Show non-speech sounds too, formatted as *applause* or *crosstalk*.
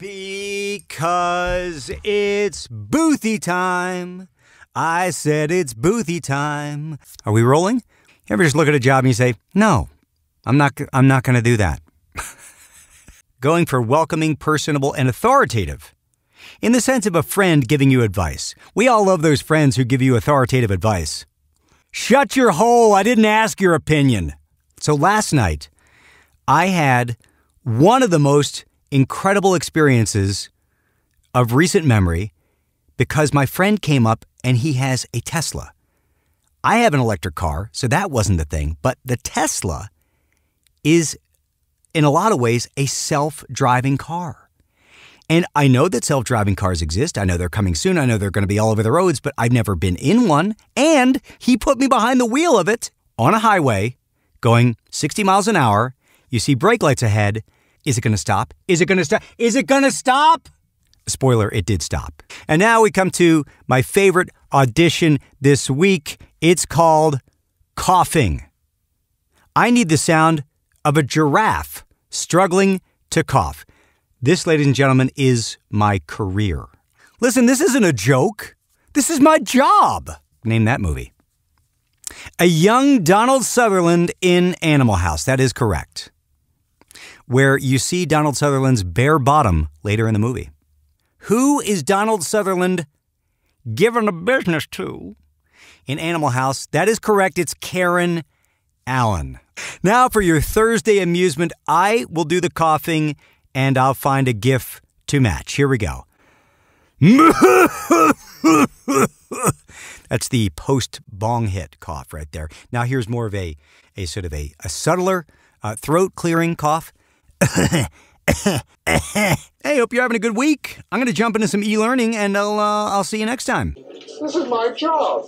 Because it's boothy time. I said it's boothy time. Are we rolling? You ever just look at a job and you say, "No, I'm not. I'm not going to do that." *laughs* Going for welcoming, personable, and authoritative. In the sense of a friend giving you advice. We all love those friends who give you authoritative advice. Shut your hole. I didn't ask your opinion. So last night, I had one of the most incredible experiences of recent memory because my friend came up and he has a Tesla. I have an electric car, so that wasn't the thing, but the Tesla is, in a lot of ways, a self driving car. And I know that self driving cars exist. I know they're coming soon. I know they're going to be all over the roads, but I've never been in one. And he put me behind the wheel of it on a highway going 60 miles an hour. You see brake lights ahead. Is it going to stop? Is it going to stop? Is it going to stop? Spoiler, it did stop. And now we come to my favorite audition this week. It's called coughing. I need the sound of a giraffe struggling to cough. This, ladies and gentlemen, is my career. Listen, this isn't a joke. This is my job. Name that movie. A young Donald Sutherland in Animal House. That is correct. Where you see Donald Sutherland's bare bottom later in the movie. Who is Donald Sutherland given a business to in Animal House? That is correct. It's Karen Allen. Now, for your Thursday amusement, I will do the coughing and I'll find a GIF to match. Here we go. *laughs* That's the post bong hit cough right there. Now here's more of a, a sort of a, a subtler uh, throat clearing cough. *laughs* hey, hope you're having a good week. I'm going to jump into some e-learning and I'll uh, I'll see you next time. This is my job.